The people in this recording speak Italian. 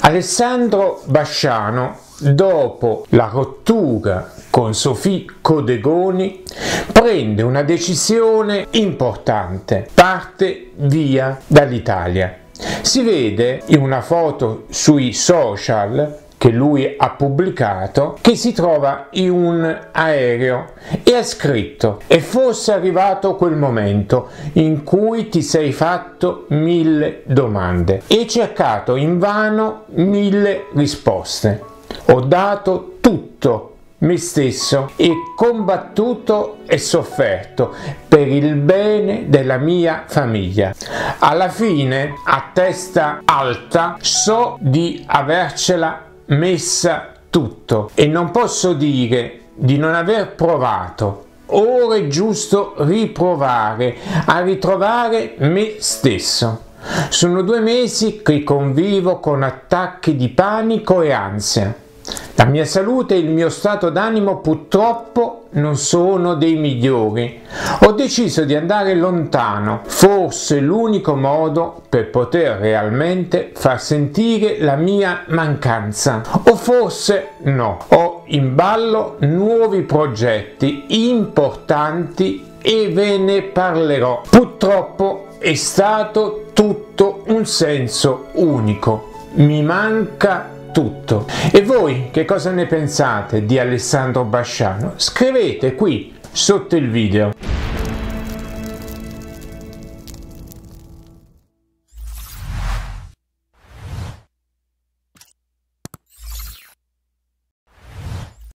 Alessandro Basciano, dopo la rottura con Sofì Codegoni, prende una decisione importante, parte via dall'Italia. Si vede in una foto sui social che lui ha pubblicato che si trova in un aereo e ha scritto è forse arrivato quel momento in cui ti sei fatto mille domande e cercato invano mille risposte ho dato tutto me stesso e combattuto e sofferto per il bene della mia famiglia. Alla fine, a testa alta, so di avercela messa tutto e non posso dire di non aver provato. Ora è giusto riprovare a ritrovare me stesso. Sono due mesi che convivo con attacchi di panico e ansia. La mia salute e il mio stato d'animo purtroppo non sono dei migliori. Ho deciso di andare lontano, forse l'unico modo per poter realmente far sentire la mia mancanza. O forse no, ho in ballo nuovi progetti importanti e ve ne parlerò. Purtroppo è stato tutto un senso unico. Mi manca tutto. E voi che cosa ne pensate di Alessandro Basciano? Scrivete qui sotto il video.